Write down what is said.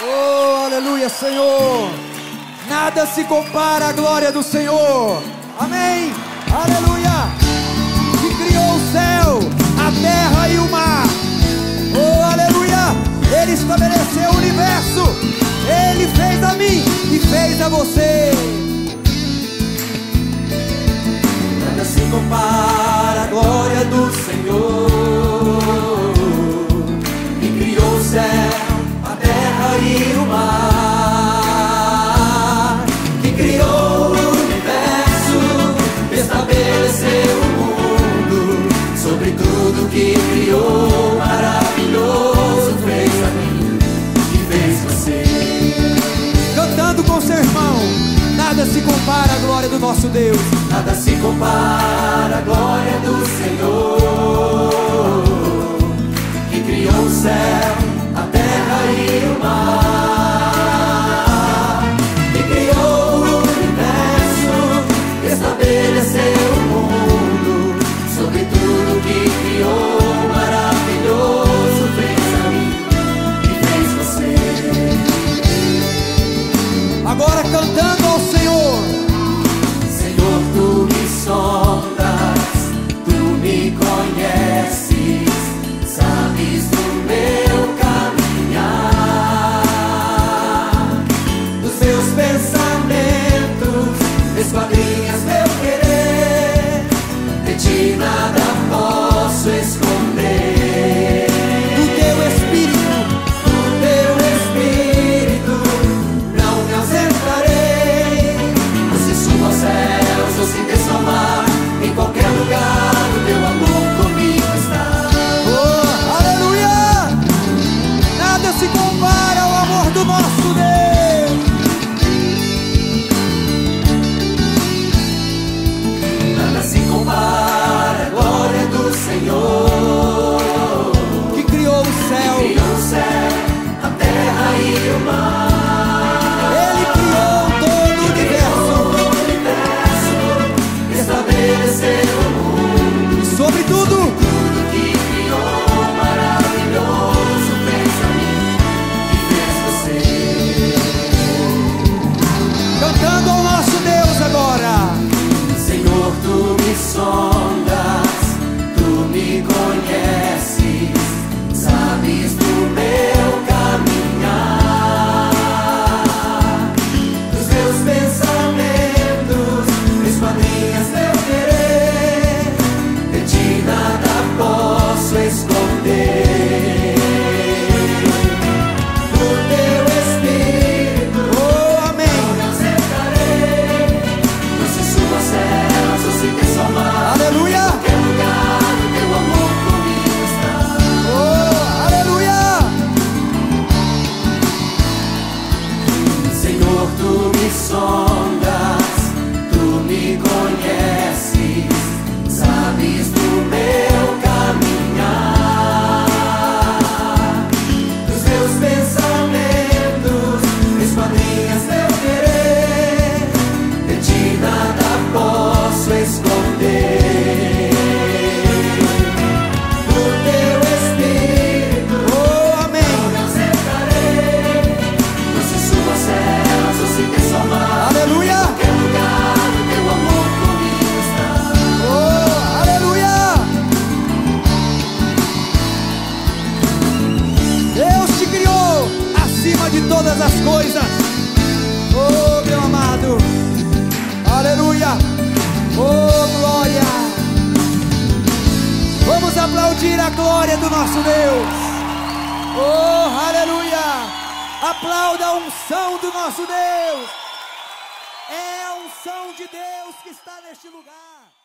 Oh, aleluia, Senhor. Nada se compara à glória do Senhor. Amém. Aleluia. Que criou o céu, a terra e o mar. Oh, aleluia. Ele estabeleceu o universo. Ele fez a mim e fez a você. do nosso Deus. Nada se compara à glória do Senhor que criou o céu. céu. Criança, é a terra e o mar. todas as coisas. Oh, meu amado. Aleluia. Oh, glória. Vamos aplaudir a glória do nosso Deus. Oh, aleluia. Aplauda a unção do nosso Deus. É a unção de Deus que está neste lugar.